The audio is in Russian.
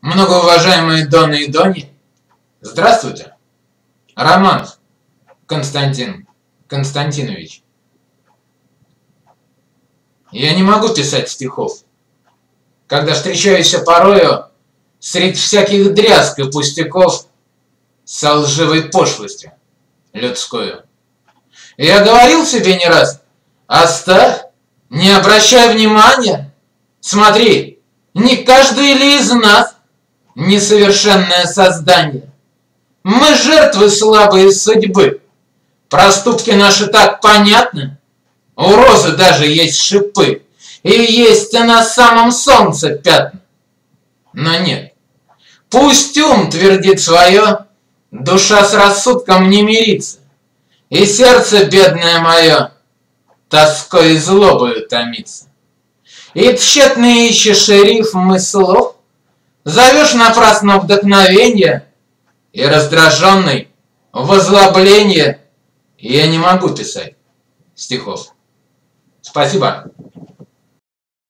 Многоуважаемые Доны и Дони, здравствуйте. Романов Константин Константинович. Я не могу писать стихов, когда встречаюсь порою среди всяких дрязг и пустяков со лживой пошлостью людскую. Я говорил себе не раз, оставь, не обращай внимания, смотри, не каждый ли из нас несовершенное создание. Мы жертвы слабой судьбы. Проступки наши так понятны. У розы даже есть шипы. И есть на самом солнце пятна. Но нет. Пусть ум твердит свое, душа с рассудком не мирится. И сердце, бедное мое, тоской и злобою томится. И тщетно ищешь рифмы слов, Зовешь напрасно вдохновение И раздраженный возлобление Я не могу писать стихов. Спасибо.